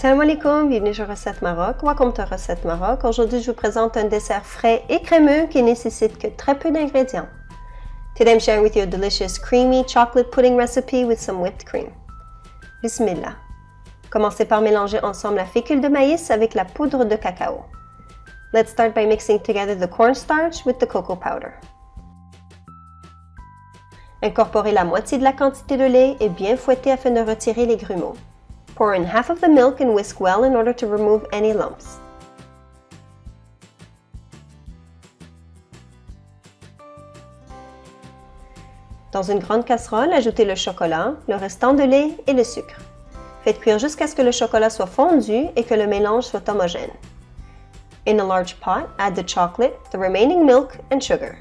Salam alaikum, bienvenue sur Recette Maroc. Welcome to Recette Maroc. Aujourd'hui, je vous présente un dessert frais et crémeux qui nécessite que très peu d'ingrédients. Today I'm sharing with you a delicious creamy chocolate pudding recipe with some whipped cream. Bismillah. Commencez par mélanger ensemble la fécule de maïs avec la poudre de cacao. Let's start by mixing together the cornstarch with the cocoa powder. Incorporez la moitié de la quantité de lait et bien fouettez afin de retirer les grumeaux. Pour in half of the milk and whisk well in order to remove any lumps. Dans une grande casserole, ajoutez le chocolat, le restant de lait et le sucre. Faites cuire jusqu'à ce que le chocolat soit fondu et que le mélange soit homogène. In a large pot, add the chocolate, the remaining milk, and sugar.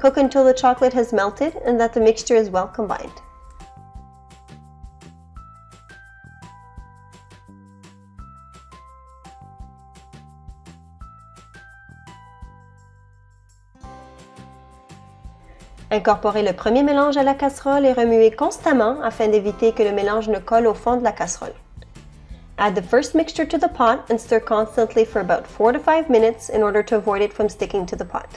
Cook until the chocolate has melted and that the mixture is well combined. Incorporez le premier mélange à la casserole et remuez constamment afin d'éviter que le mélange ne colle au fond de la casserole. Add the first mixture to the pot and stir constantly for about 4 to 5 minutes in order to avoid it from sticking to the pot.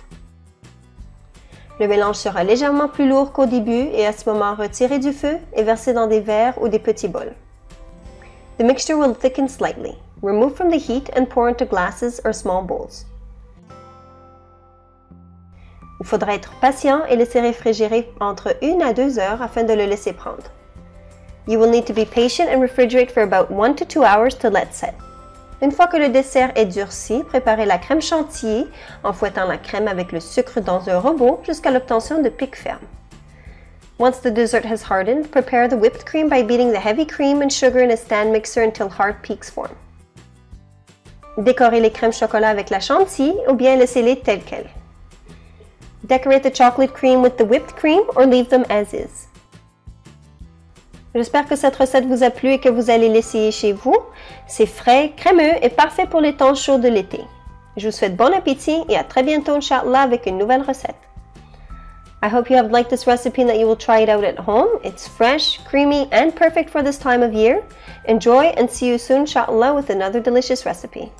Le mélange sera légèrement plus lourd qu'au début et à ce moment retirez du feu et versez dans des verres ou des petits bols. The mixture will thicken slightly. Remove from the heat and pour into glasses or small bowls. Il faudra être patient et laisser réfrigérer entre 1 à 2 heures afin de le laisser prendre. You will need to be patient and refrigerate for about 1 to 2 hours to let set. Une fois que le dessert est durci, préparez la crème chantilly en fouettant la crème avec le sucre dans un robot jusqu'à l'obtention de pics fermes. Once the dessert has hardened, prepare the whipped cream by beating the heavy cream and sugar in a stand mixer until hard peaks form. Décorez les crèmes chocolat avec la chantilly ou bien laissez-les telles quelles. Decorate the chocolate cream with the whipped cream or leave them as is. J'espère que cette recette vous a plu et que vous allez l'essayer chez vous. C'est frais, crémeux et parfait pour les temps chauds de l'été. Je vous souhaite bon appétit et à très bientôt, Inch'Allah, avec une nouvelle recette. I hope you have liked this recipe and that you will try it out at home. It's fresh, creamy, and perfect for this time of year. Enjoy and see you soon, Inch'Allah, with another delicious recipe.